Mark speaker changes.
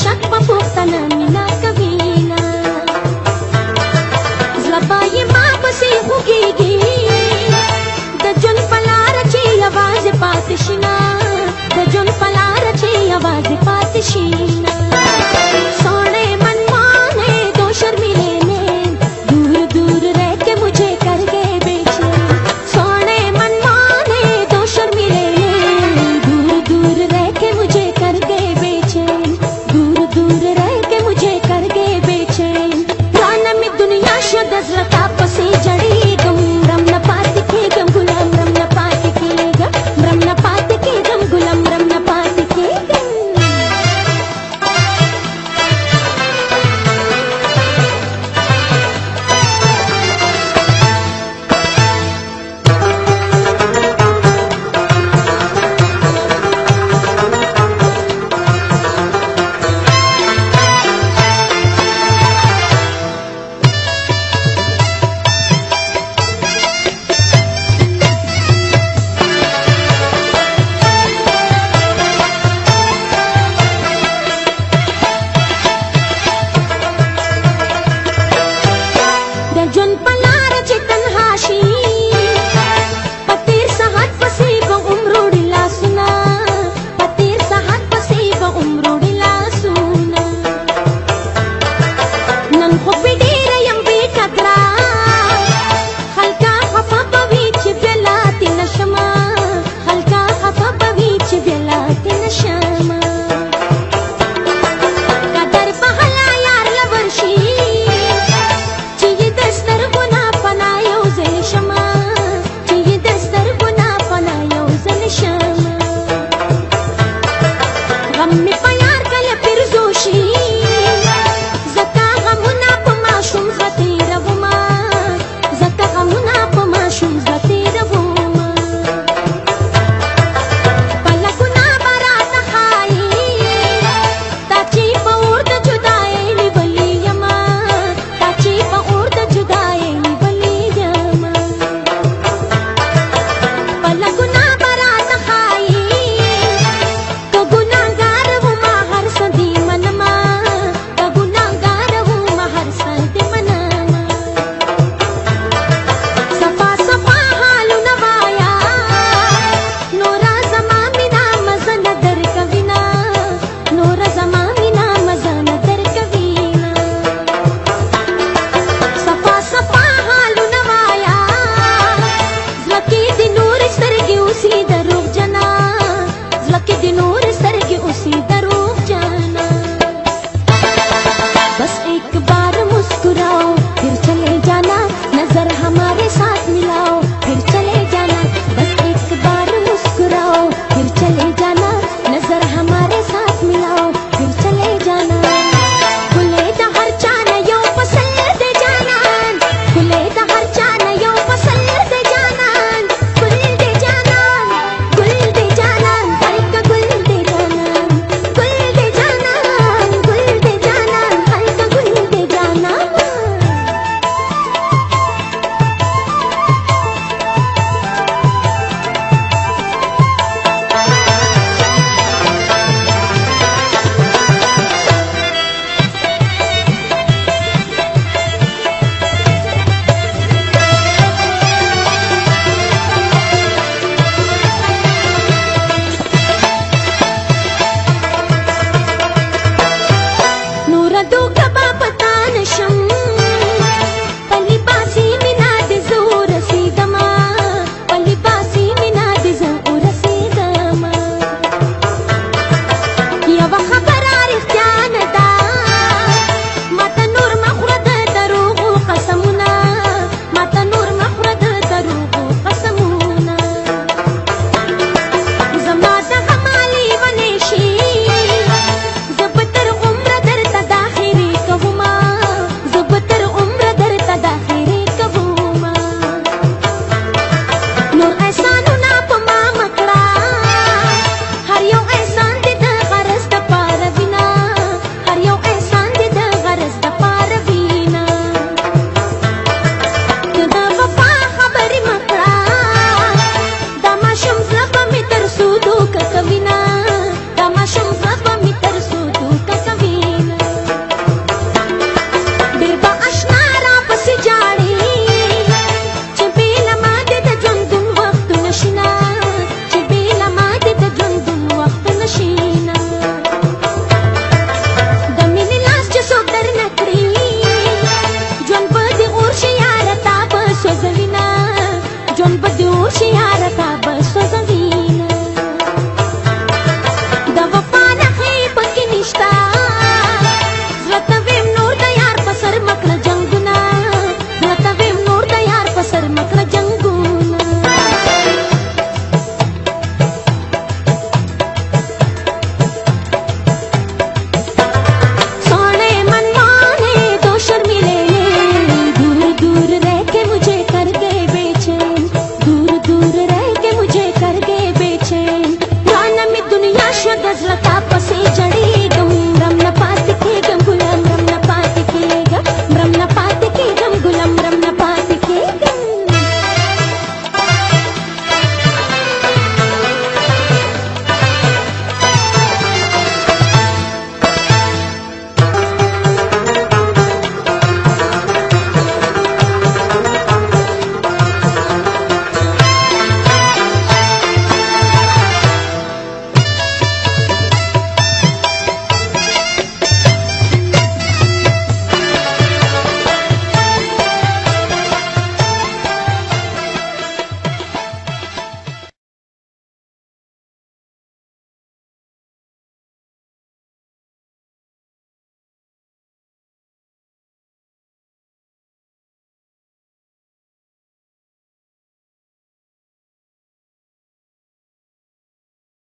Speaker 1: شک په پوښتنه مینا کوي نه زړه به ما پسې خوږېږي د جن په لاره چې یوازې پاتې شي نه د جن په لاره چې یوازې پاتې شي نه on.